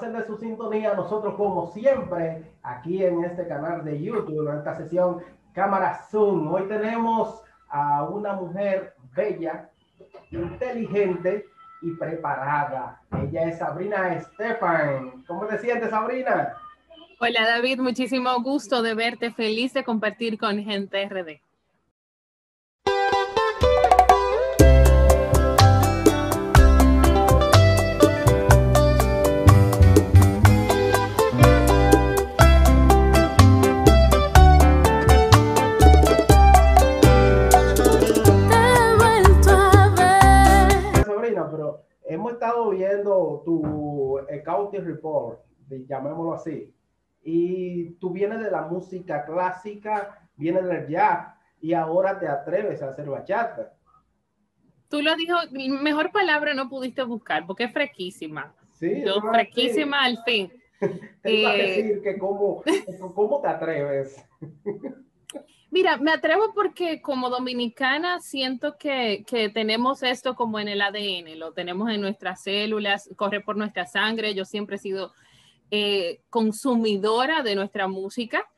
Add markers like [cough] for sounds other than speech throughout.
De su sintonía. Nosotros, como siempre, aquí en este canal de YouTube, en esta sesión Cámara Zoom, hoy tenemos a una mujer bella, inteligente y preparada. Ella es Sabrina Estefan. ¿Cómo te sientes, Sabrina? Hola, David. Muchísimo gusto de verte. Feliz de compartir con Gente RD. Hemos estado viendo tu accounting report, llamémoslo así, y tú vienes de la música clásica, vienes del jazz, y ahora te atreves a hacer bachata. Tú lo dijo, mejor palabra no pudiste buscar, porque es fresquísima. Sí, Yo, fresquísima al fin. [laughs] te iba a eh, decir que cómo, cómo te atreves. [laughs] Mira, me atrevo porque como dominicana siento que, tenemos esto como en el ADN, lo tenemos en nuestras células, corre por nuestra sangre. Yo siempre he sido eh, consumidora de nuestra música.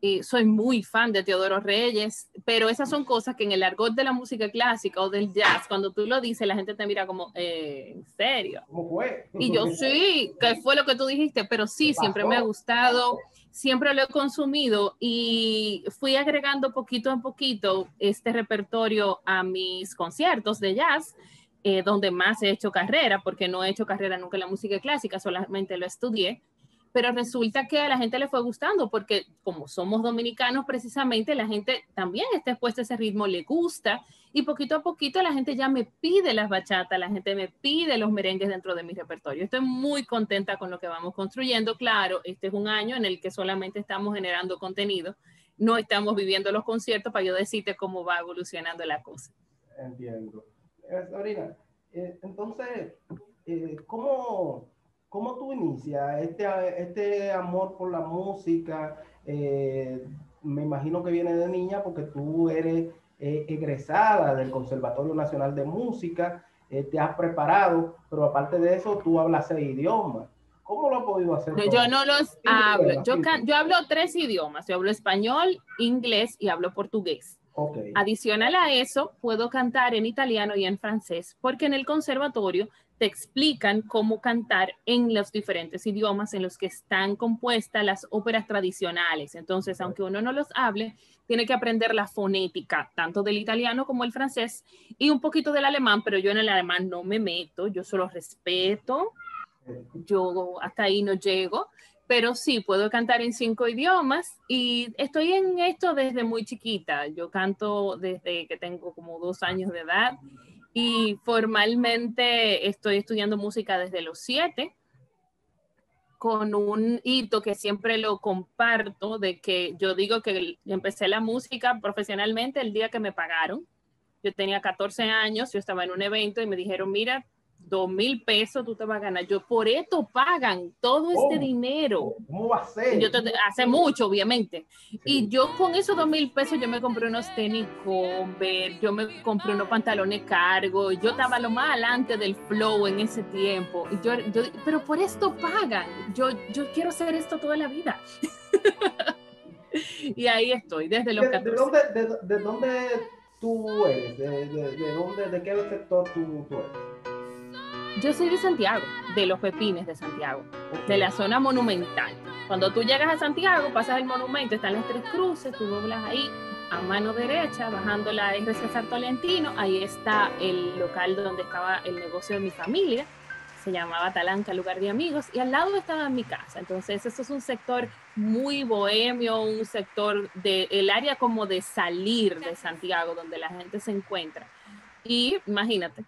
Y soy muy fan de Teodoro Reyes, pero esas son cosas que en el argot de la música clásica o del jazz, cuando tú lo dices, la gente te mira como, eh, ¿en serio? ¿Cómo fue? Y yo [laughs] sí, que fue lo que tú dijiste, pero sí, siempre me ha gustado siempre lo he consumido y fui agregando poquito a poquito este repertorio a mis conciertos de jazz, eh, donde más he hecho carrera, porque no he hecho carrera nunca en la música clásica, solamente lo estudié pero resulta que a la gente le fue gustando porque como somos dominicanos precisamente, la gente también está expuesta a ese ritmo, le gusta y poquito a poquito la gente ya me pide las bachatas, la gente me pide los merengues dentro de mi repertorio. Estoy muy contenta con lo que vamos construyendo. Claro, este es un año en el que solamente estamos generando contenido, no estamos viviendo los conciertos para yo decirte cómo va evolucionando la cosa. Entiendo. Sabrina, eh, entonces, eh, ¿cómo ¿Cómo tú inicias este, este amor por la música? Eh, me imagino que viene de niña porque tú eres eh, egresada del Conservatorio Nacional de Música, eh, te has preparado, pero aparte de eso tú hablas seis idiomas. ¿Cómo lo has podido hacer? yo no los hablo. Yo, yo, hablo tres idiomas. Yo hablo español, inglés y hablo portugués. Okay. Adicional a eso, puedo cantar en italiano y en francés, porque en el conservatorio te explican cómo cantar en los diferentes idiomas en los que están compuestas las óperas tradicionales. Entonces, aunque uno no los hable, tiene que aprender la fonética, tanto del italiano como el francés y un poquito del alemán, pero yo en el alemán no me meto, yo solo respeto, yo hasta ahí no llego, pero sí puedo cantar en cinco idiomas y estoy en esto desde muy chiquita. Yo canto desde que tengo como dos años de edad y formalmente estoy estudiando música desde los siete, con un hito que siempre lo comparto, de que yo digo que empecé la música profesionalmente el día que me pagaron. Yo tenía 14 años, yo estaba en un evento y me dijeron, mira, dos mil pesos tú te vas a ganar. Yo, por esto pagan todo este dinero. ¿Cómo va a ser? Yo hace mucho, obviamente. Y yo con esos dos mil pesos yo me compré unos tenis Converse, yo me compré unos pantalones cargo, yo estaba lo más adelante del flow en ese tiempo. Y yo, yo pero por esto pagan. Yo, yo quiero hacer esto toda la vida. [laughs] y ahí estoy, desde los ¿De, dónde, de, dónde tú eres? ¿De, de, dónde, de qué sector tú, tú eres? Yo soy de Santiago, de los Pepines de Santiago, de la zona monumental. Cuando tú llegas a Santiago, pasas el monumento, están las tres cruces, tú doblas ahí a mano derecha, bajando la RC Tolentino, ahí está el local donde estaba el negocio de mi familia, se llamaba Talanca, lugar de amigos, y al lado estaba mi casa. Entonces, eso es un sector muy bohemio, un sector del el área como de salir de Santiago, donde la gente se encuentra. Y imagínate,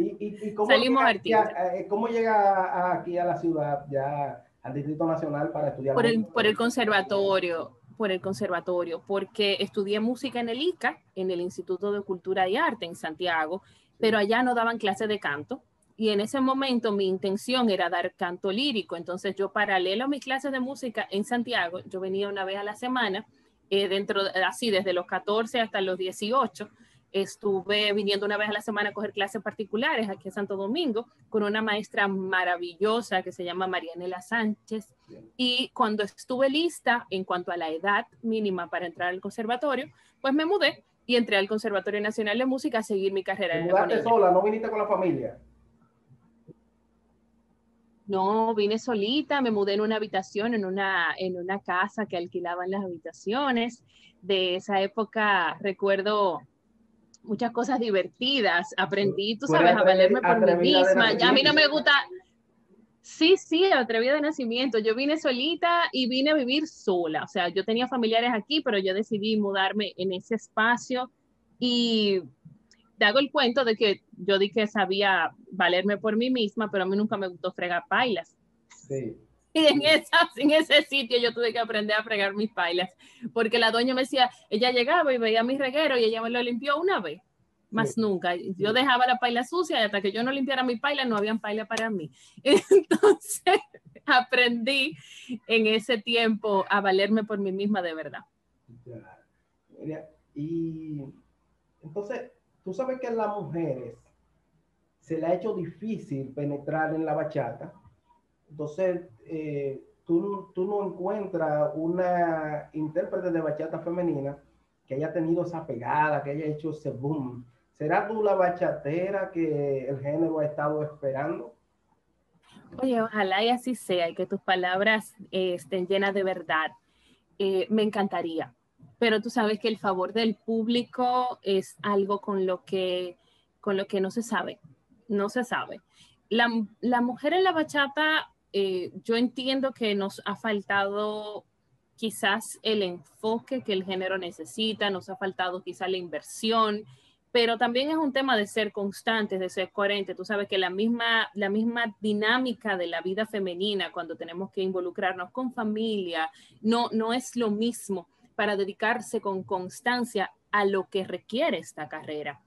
¿Y, cómo, llega aquí a, eh, cómo llega aquí a la ciudad, ya al Distrito Nacional para estudiar? Por el, por el conservatorio, por el conservatorio, porque estudié música en el ICA, en el Instituto de Cultura y Arte en Santiago, pero allá no daban clases de canto. Y en ese momento mi intención era dar canto lírico. Entonces yo paralelo a mis clases de música en Santiago, yo venía una vez a la semana, eh, dentro, así desde los 14 hasta los 18, Estuve viniendo una vez a la semana a coger clases particulares aquí en Santo Domingo con una maestra maravillosa que se llama Marianela Sánchez. Y cuando estuve lista en cuanto a la edad mínima para entrar al conservatorio, pues me mudé y entré al Conservatorio Nacional de Música a seguir mi carrera. ¿Te mudaste sola? ¿No viniste con la familia? No, vine solita, me mudé en una habitación, en una, en una casa que alquilaban las habitaciones. De esa época recuerdo muchas cosas divertidas. Aprendí, tú, sabes, a valerme por mí misma. Ya a mí no me gusta. Sí, sí, atrevida de nacimiento. Yo vine solita y vine a vivir sola. O sea, yo tenía familiares aquí, pero yo decidí mudarme en ese espacio y te hago el cuento de que yo di que sabía valerme por mí misma, pero a mí nunca me gustó fregar pailas. Sí. Y [laughs] en, esa, en ese sitio yo tuve que aprender a fregar mis pailas, porque la doña me decía, ella llegaba y veía mi reguero y ella me lo limpió una vez, más nunca. Yo dejaba la paila sucia y hasta que yo no limpiara mi paila no había paila para mí. [laughs] Entonces [laughs] aprendí en ese tiempo a valerme por mí misma de verdad. Y entonces, tú sabes que a las mujeres se le ha hecho difícil penetrar en la bachata entonces, eh, tú, tú, no encuentras una intérprete de bachata femenina que haya tenido esa pegada, que haya hecho ese boom. ¿Será tú la bachatera que el género ha estado esperando? Oye, ojalá y así sea, y que tus palabras eh, estén llenas de verdad. Eh, me encantaría. Pero tú sabes que el favor del público es algo con lo que, con lo que no se sabe. No se sabe. La, la mujer en la bachata eh, yo entiendo que nos ha faltado quizás el enfoque que el género necesita, nos ha faltado quizás la inversión, pero también es un tema de ser constantes, de ser coherentes. Tú sabes que la misma, la misma dinámica de la vida femenina cuando tenemos que involucrarnos con familia, no, no es lo mismo para dedicarse con constancia a lo que requiere esta carrera.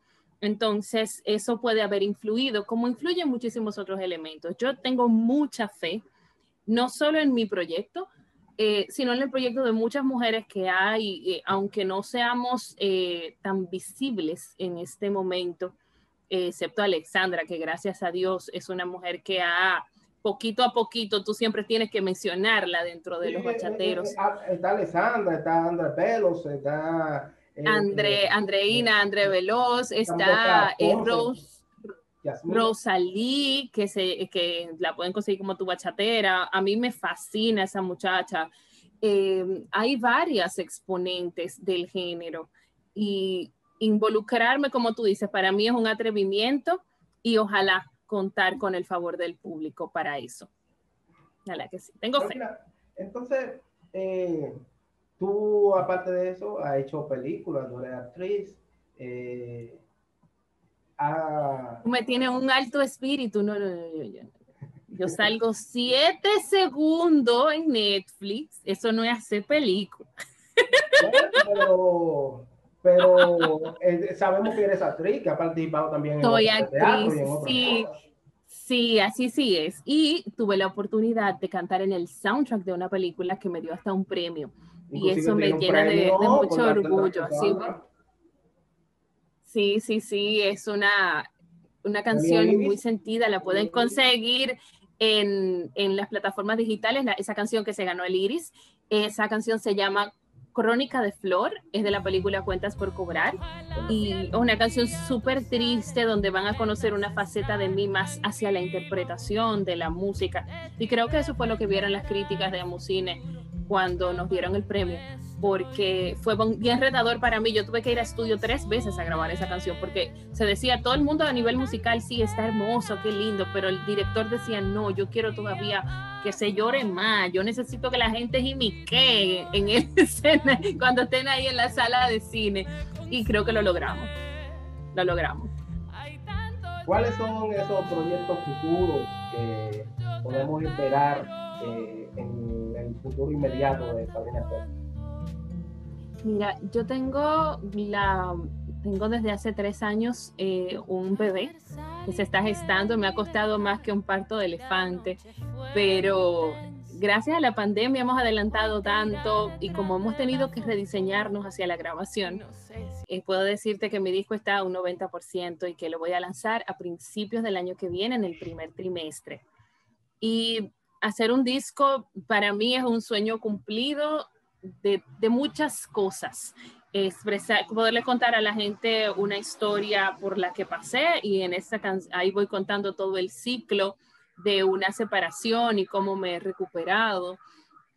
Entonces, eso puede haber influido, como influyen muchísimos otros elementos. Yo tengo mucha fe, no solo en mi proyecto, eh, sino en el proyecto de muchas mujeres que hay, eh, aunque no seamos eh, tan visibles en este momento, excepto Alexandra, que gracias a Dios es una mujer que ha, poquito a poquito, tú siempre tienes que mencionarla dentro de los bachateros. Ah, está Alexandra, está Andrés Pelos, está André, Andreina, André Veloz, está eh, Rose, Rosalí, que, se, que la pueden conseguir como tu bachatera. A mí me fascina esa muchacha. Em, hay varias exponentes del género y involucrarme, como tú dices, para mí es un atrevimiento y ojalá contar con el favor del público para eso. Ojalá que sí. Tengo fe. Entonces, eh, Tú, aparte de eso, has hecho películas, no eres actriz. Eh, Me tiene un alto espíritu. No, no, no, yo, yo salgo siete segundos en Netflix. Eso no es hacer película. pero, pero eh, sabemos que eres actriz, que ha participado también en Soy actriz, sí. Sí, así sí es. Y tuve la oportunidad de cantar en el soundtrack de una película que me dio hasta un premio y eso me llena de, mucho orgullo. Sí, sí, sí, es una, una canción muy sentida, la pueden conseguir en, en las plataformas digitales, esa canción que se ganó el Iris, esa canción se llama Crónica de Flor, es de la película Cuentas por Cobrar, y es una canción súper triste donde van a conocer una faceta de mí más hacia la interpretación de la música, y creo que eso fue lo que vieron las críticas de Amucine cuando nos dieron el premio, porque fue bien retador para mí. Yo tuve que ir a estudio tres veces a grabar esa canción, porque se decía, todo el mundo a nivel musical, sí, está hermoso, qué lindo, pero el director decía, no, yo quiero todavía que se llore más, yo necesito que la gente jimique en el [laughs] escena cuando estén ahí en la sala de cine. Y creo que lo logramos, lo logramos. ¿Cuáles son esos proyectos futuros que podemos esperar eh, en futuro inmediato de Sabrina Mira, yo tengo la tengo desde hace tres años eh, un bebé que se está gestando. Me ha costado más que un parto de elefante, pero gracias a la pandemia hemos adelantado tanto y como hemos tenido que rediseñarnos hacia la grabación, eh, puedo decirte que mi disco está a un 90% y que lo voy a lanzar a principios del año que viene, en el primer trimestre. Y hacer un disco para mí es un sueño cumplido de, muchas cosas. Expresar, poderle contar a la gente una historia por la que pasé y en esa ahí voy contando todo el ciclo de una separación y cómo me he recuperado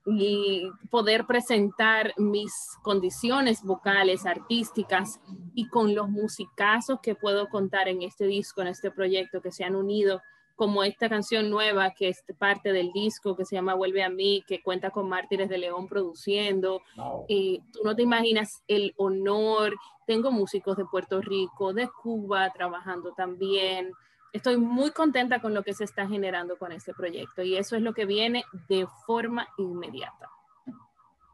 y poder presentar mis condiciones vocales, artísticas y con los musicazos que puedo contar en este disco, en este proyecto que se han unido como esta canción nueva que es parte del disco que se llama Vuelve a mí, que cuenta con Mártires de León produciendo. Y tú no te imaginas el honor. Tengo músicos de Puerto Rico, de Cuba trabajando también. Estoy muy contenta con lo que se está generando con este proyecto y eso es lo que viene de forma inmediata.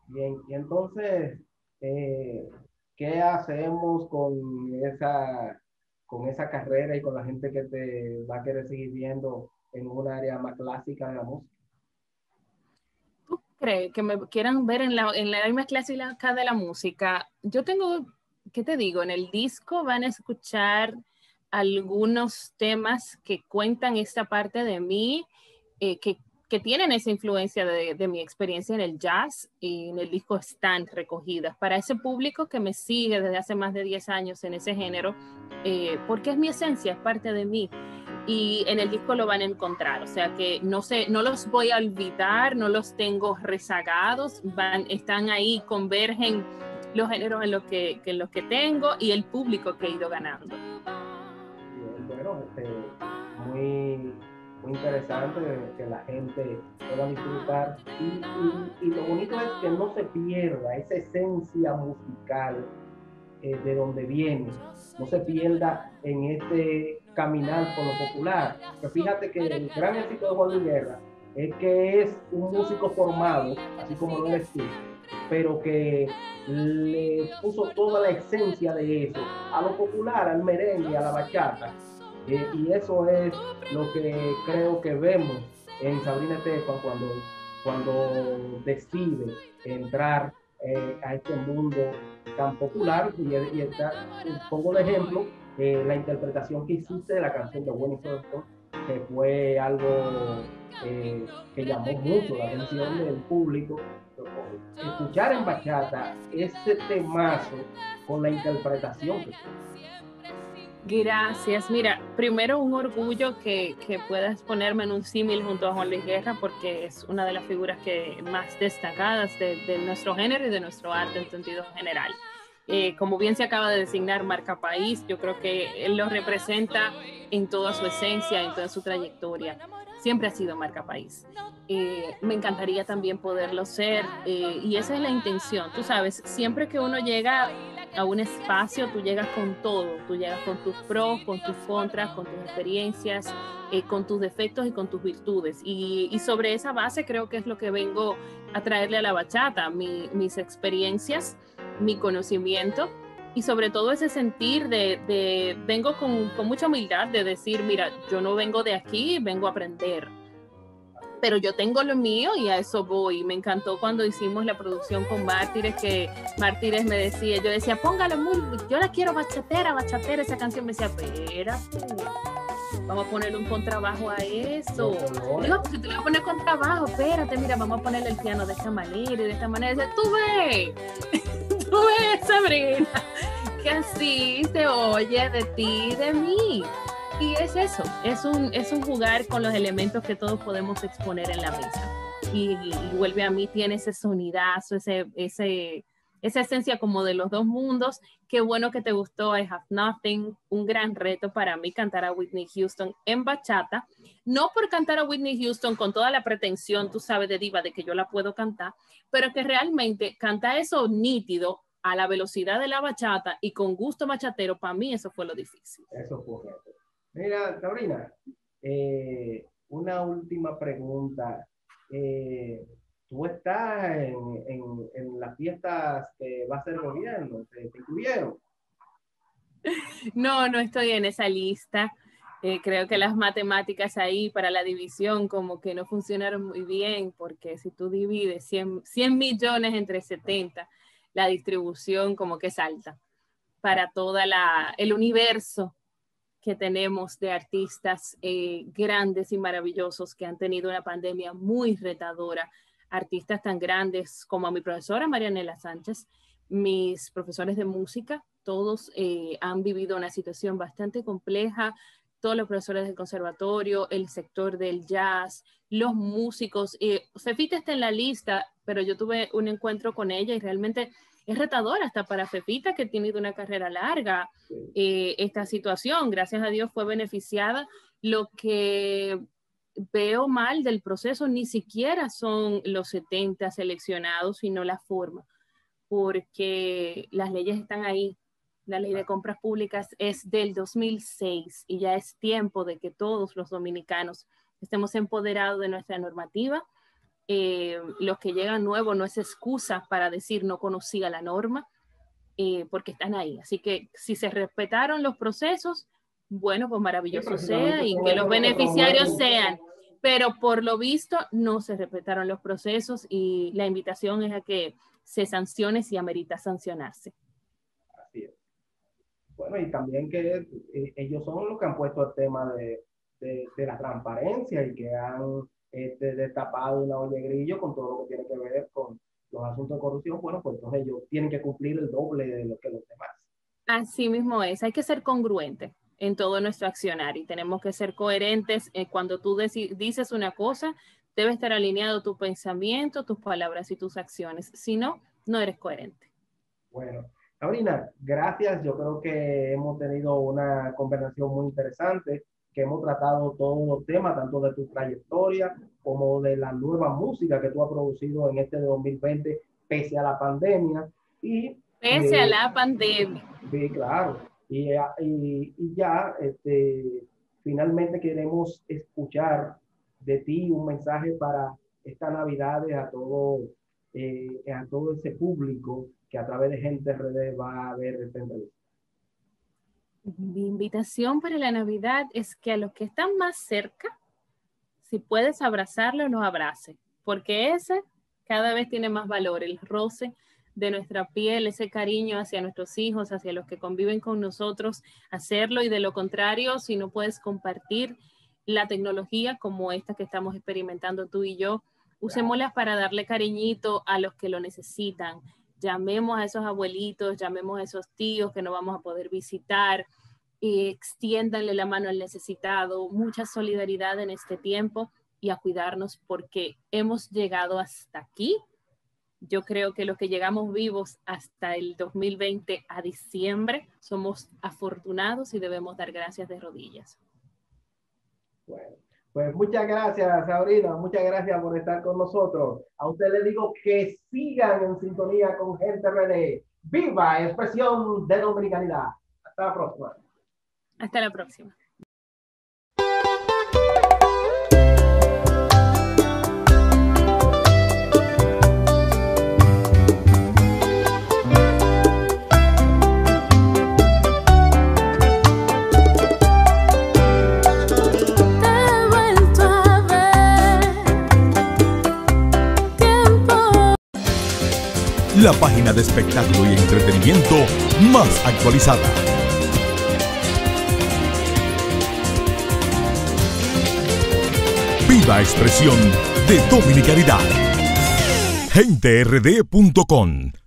Bien, y entonces, eh, ¿qué hacemos con esa con esa carrera y con la gente que te va a querer seguir viendo en un área más clásica de la música? ¿Tú crees que me quieran ver en la, en la área más clásica de la música? Yo tengo, ¿qué te digo? En el disco van a escuchar algunos temas que cuentan esta parte de mí, eh, que que tienen esa influencia de, de, mi experiencia en el jazz y en el disco están recogidas. Para ese público que me sigue desde hace más de 10 años en ese género, eh, porque es mi esencia, es parte de mí. Y en el disco lo van a encontrar, o sea que no sé, no los voy a olvidar, no los tengo rezagados, van, están ahí, convergen los géneros en los que, en los que tengo y el público que he ido ganando. Bueno, este, muy interesante que la gente pueda disfrutar. Y, lo bonito es que no se pierda esa esencia musical eh, de donde viene, no se pierda en este caminar por lo popular. Pero fíjate que el gran éxito de Juan Luis Guerra es que es un músico formado, así como lo eres tú, pero que le puso toda la esencia de eso a lo popular, al merengue, a la bachata eh, y eso es lo que creo que vemos en Sabrina Estefan cuando, cuando decide entrar eh, a este mundo tan popular. Y, pongo de ejemplo eh, la interpretación que hiciste de la canción de Winnie Houston, que fue algo que llamó mucho la atención del público. Escuchar en bachata ese temazo con la interpretación que Gracias. Mira, primero un orgullo que, que puedas ponerme en un símil junto a Juan Luis Guerra porque es una de las figuras que más destacadas de, nuestro género y de nuestro arte en sentido general. Eh, como bien se acaba de designar marca país, yo creo que él lo representa en toda su esencia, en toda su trayectoria. Siempre ha sido marca país. Eh, me encantaría también poderlo ser eh, y esa es la intención. Tú sabes, siempre que uno llega a un espacio, tú llegas con todo, tú llegas con tus pros, con tus contras, con tus experiencias, eh, con tus defectos y con tus virtudes. Y, sobre esa base creo que es lo que vengo a traerle a la bachata, mis experiencias, mi conocimiento y sobre todo ese sentir de, de vengo con mucha humildad de decir, mira, yo no vengo de aquí, vengo a aprender pero yo tengo lo mío y a eso voy. Me encantó cuando hicimos la producción con Mártires, que Mártires me decía, yo decía, póngalo muy, yo la quiero bachatera, bachatera, esa canción me decía, espérate, vamos a ponerle un contrabajo a eso. Digo, pues si tú le vas a poner contrabajo, espérate, mira, vamos a ponerle el piano de esta manera y de esta manera. Dice, tú ves, [laughs] tú ves, Sabrina, que así se oye de ti y de mí. Y es eso, es un, es un jugar con los elementos que todos podemos exponer en la mesa. Y, vuelve a mí, tiene ese sonidazo, ese, ese, esa esencia como de los dos mundos. Qué bueno que te gustó I Have Nothing, un gran reto para mí cantar a Whitney Houston en bachata. No por cantar a Whitney Houston con toda la pretensión, tú sabes, de diva, de que yo la puedo cantar, pero que realmente canta eso nítido a la velocidad de la bachata y con gusto bachatero, para mí eso fue lo difícil. Eso fue Mira, Sabrina, eh, una última pregunta. Eh, ¿Tú estás en, las fiestas que va a ser el gobierno? ¿Te, incluyeron? No, no estoy en esa lista. Eh, creo que las matemáticas ahí para la división como que no funcionaron muy bien, porque si tú divides 100, 100 millones entre 70, la distribución como que salta para todo el universo que tenemos de artistas eh, grandes y maravillosos que han tenido una pandemia muy retadora, artistas tan grandes como mi profesora Marianela Sánchez, mis profesores de música, todos eh, han vivido una situación bastante compleja, todos los profesores del conservatorio, el sector del jazz, los músicos. Eh, Fefita está en la lista, pero yo tuve un encuentro con ella y realmente es retador hasta para Fefita, que tenido una carrera larga. Eh, esta situación, gracias a Dios, fue beneficiada. Lo que veo mal del proceso ni siquiera son los 70 seleccionados, sino la forma, porque las leyes están ahí, la ley de compras públicas es del 2006 y ya es tiempo de que todos los dominicanos estemos empoderados de nuestra normativa. Eh, los que llegan nuevos no es excusa para decir no conocía la norma, eh, porque están ahí. Así que si se respetaron los procesos, bueno, pues maravilloso sea y que los beneficiarios sean. Pero por lo visto no se respetaron los procesos y la invitación es a que se sancione si amerita sancionarse. Bueno, y también que eh, ellos son los que han puesto el tema de, de, la transparencia y que han este, destapado una olla de grillo con todo lo que tiene que ver con los asuntos de corrupción. Bueno, pues entonces ellos tienen que cumplir el doble de lo que los demás. Así mismo es, hay que ser congruente en todo nuestro accionar y tenemos que ser coherentes. Eh, cuando tú dices una cosa, debe estar alineado tu pensamiento, tus palabras y tus acciones. Si no, no eres coherente. Bueno, Sabrina, gracias. Yo creo que hemos tenido una conversación muy interesante, que hemos tratado todos los temas, tanto de tu trayectoria como de la nueva música que tú has producido en este 2020, pese a la pandemia. Y, pese a eh, la pandemia. Sí, claro. Y, y, y ya, este, finalmente queremos escuchar de ti un mensaje para esta Navidad a todo, eh, a todo ese público que a través de Gente RD va a ver esta entrevista. Mi invitación para la Navidad es que a los que están más cerca, si puedes abrazarlo, nos abrace, porque ese cada vez tiene más valor, el roce de nuestra piel, ese cariño hacia nuestros hijos, hacia los que conviven con nosotros, hacerlo y de lo contrario, si no puedes compartir la tecnología como esta que estamos experimentando tú y yo, usémosla para darle cariñito a los que lo necesitan, llamemos a esos abuelitos, llamemos a esos tíos que no vamos a poder visitar, y extiéndanle la mano al necesitado, mucha solidaridad en este tiempo y a cuidarnos porque hemos llegado hasta aquí. Yo creo que los que llegamos vivos hasta el 2020 a diciembre somos afortunados y debemos dar gracias de rodillas. Bueno, pues muchas gracias, Sabrina. Muchas gracias por estar con nosotros. A usted le digo que sigan en sintonía con Gente RD. ¡Viva expresión de dominicanidad! Hasta la próxima. Hasta la próxima. La página de espectáculo y entretenimiento más actualizada. Viva expresión de dominicanidad. GenteRD.com